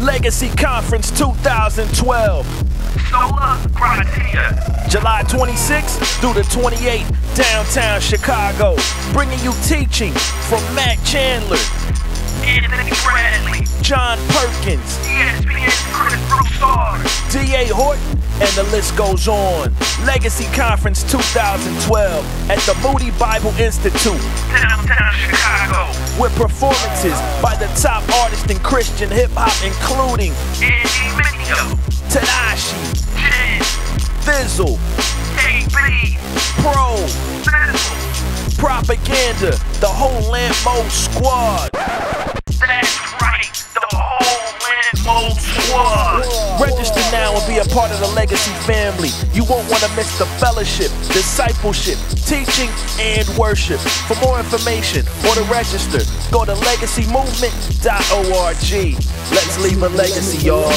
Legacy Conference 2012. Sola uh, Gratia. July 26th through the 28th, downtown Chicago. Bringing you teaching from Matt Chandler, Anthony Bradley. John Perkins, ESPN's Chris Broussard. D.A. Horton, and the list goes on. Legacy Conference 2012 at the Moody Bible Institute Downtown Chicago. With performances by the top artists in Christian hip hop, including Andy Mineo. Tedashii, Jin. Thizzle, KB. Pro, Fizzle. Propaganda, the whole Lamp Mode squad. And be a part of the Legacy family. You won't want to miss the fellowship, discipleship, teaching, and worship. For more information or to register, go to legacymovement.org. Let's leave a legacy, y'all.